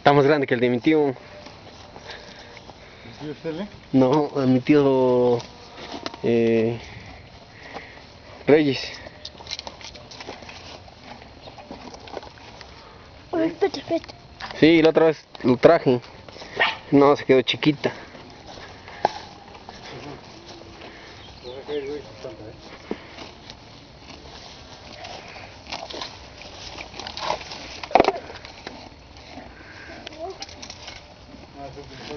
Está más grande que el de mi tío. ¿Y usted, eh? No, a mi tío eh, Reyes. Ay, espérate, espérate. Sí, la otra vez lo traje. No, se quedó chiquita.